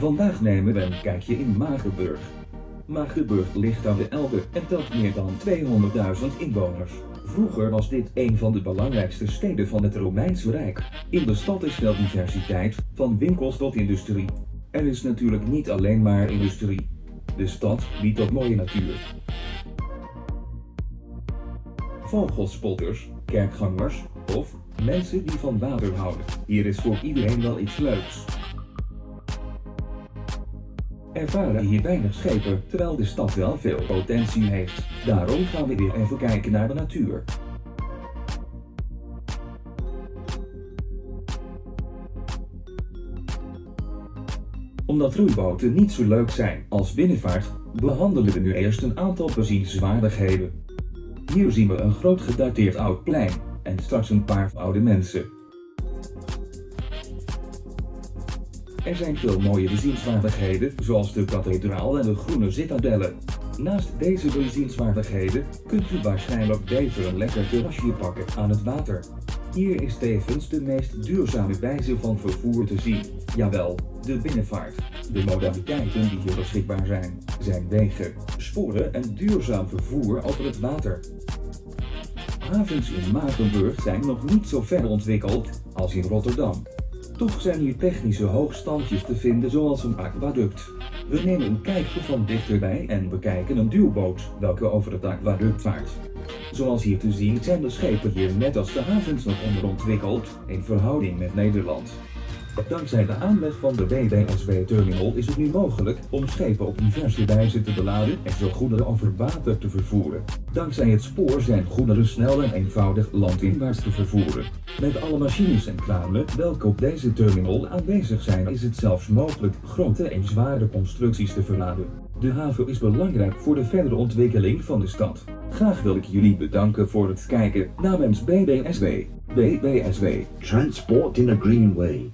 Vandaag nemen we een kijkje in Magerburg. Magerburg ligt aan de Elbe en telt meer dan 200.000 inwoners. Vroeger was dit een van de belangrijkste steden van het Romeinse Rijk. In de stad is veel diversiteit, van winkels tot industrie. Er is natuurlijk niet alleen maar industrie. De stad biedt ook mooie natuur. Vogelspotters, kerkgangers of mensen die van water houden. Hier is voor iedereen wel iets leuks. Er varen hier weinig schepen, terwijl de stad wel veel potentie heeft. Daarom gaan we weer even kijken naar de natuur. Omdat roeiboten niet zo leuk zijn als binnenvaart, behandelen we nu eerst een aantal bezienswaardigheden. Hier zien we een groot gedateerd oud plein en straks een paar oude mensen. Er zijn veel mooie bezienswaardigheden, zoals de kathedraal en de groene citadellen. Naast deze bezienswaardigheden kunt u waarschijnlijk beter een lekker terrasje pakken aan het water. Hier is tevens de meest duurzame wijze van vervoer te zien. Jawel, de binnenvaart. De modaliteiten die hier beschikbaar zijn, zijn wegen, sporen en duurzaam vervoer over het water. Havens in Magenburg zijn nog niet zo ver ontwikkeld als in Rotterdam. Toch zijn hier technische hoogstandjes te vinden zoals een aquaduct. We nemen een kijkje van dichterbij en bekijken een duwboot welke over het aquaduct vaart. Zoals hier te zien zijn de schepen hier net als de havens nog onderontwikkeld in verhouding met Nederland. Dankzij de aanleg van de WBSW-terminal is het nu mogelijk om schepen op diverse wijze te beladen en zo goederen over water te vervoeren. Dankzij het spoor zijn goederen snel en eenvoudig landinwaarts te vervoeren. Met alle machines en kranen welke op deze terminal aanwezig zijn is het zelfs mogelijk grote en zware constructies te verladen. De haven is belangrijk voor de verdere ontwikkeling van de stad. Graag wil ik jullie bedanken voor het kijken namens BBSW. BBSW. Transport in a green way.